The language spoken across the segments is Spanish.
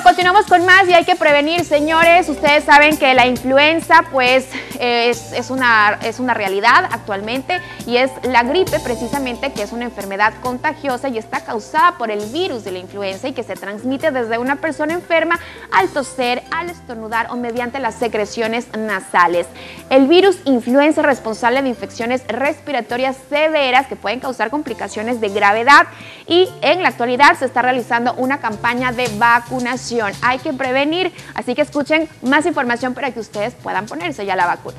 Continuamos con más y hay que prevenir, señores. Ustedes saben que la influenza, pues, es, es, una, es una realidad actualmente y es la gripe precisamente, que es una enfermedad contagiosa y está causada por el virus de la influenza y que se transmite desde una persona enferma al toser, al estornudar o mediante las secreciones nasales. El virus influenza es responsable de infecciones respiratorias severas que pueden causar complicaciones de gravedad y en la actualidad se está realizando una campaña de vacunación. Hay que prevenir, así que escuchen más información para que ustedes puedan ponerse ya la vacuna.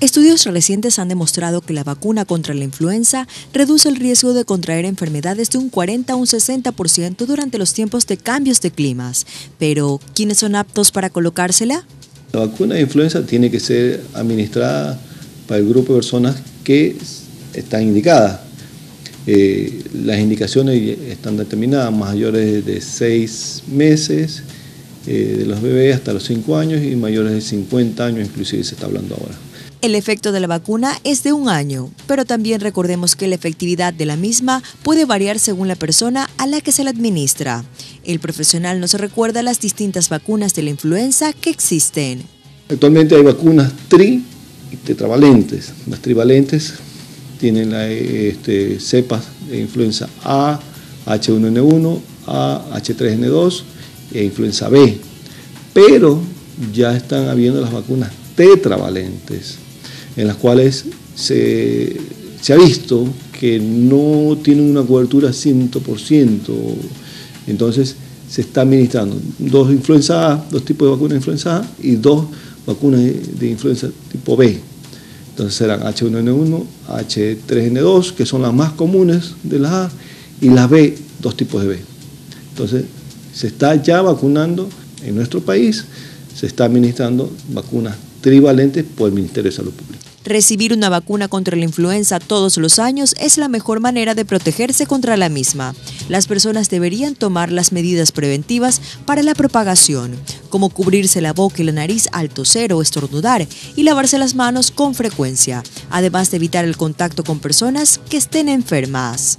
Estudios recientes han demostrado que la vacuna contra la influenza reduce el riesgo de contraer enfermedades de un 40 a un 60% durante los tiempos de cambios de climas. Pero, ¿quiénes son aptos para colocársela? La vacuna de influenza tiene que ser administrada para el grupo de personas que están indicadas. Eh, las indicaciones están determinadas, mayores de 6 meses, eh, de los bebés hasta los 5 años y mayores de 50 años, inclusive se está hablando ahora. El efecto de la vacuna es de un año, pero también recordemos que la efectividad de la misma puede variar según la persona a la que se la administra. El profesional nos recuerda las distintas vacunas de la influenza que existen. Actualmente hay vacunas tri y tetravalentes. Las trivalentes tienen este, cepas de influenza A, H1N1, A, H3N2 e influenza B. Pero ya están habiendo las vacunas tetravalentes, en las cuales se, se ha visto que no tienen una cobertura 100%. Entonces se está administrando dos influenza A, dos tipos de vacunas de influenza A y dos vacunas de influenza tipo B. Entonces serán H1N1, H3N2, que son las más comunes de las A, y las B, dos tipos de B. Entonces se está ya vacunando en nuestro país, se está administrando vacunas trivalentes por el Ministerio de Salud Pública. Recibir una vacuna contra la influenza todos los años es la mejor manera de protegerse contra la misma. Las personas deberían tomar las medidas preventivas para la propagación, como cubrirse la boca y la nariz al toser o estornudar y lavarse las manos con frecuencia, además de evitar el contacto con personas que estén enfermas.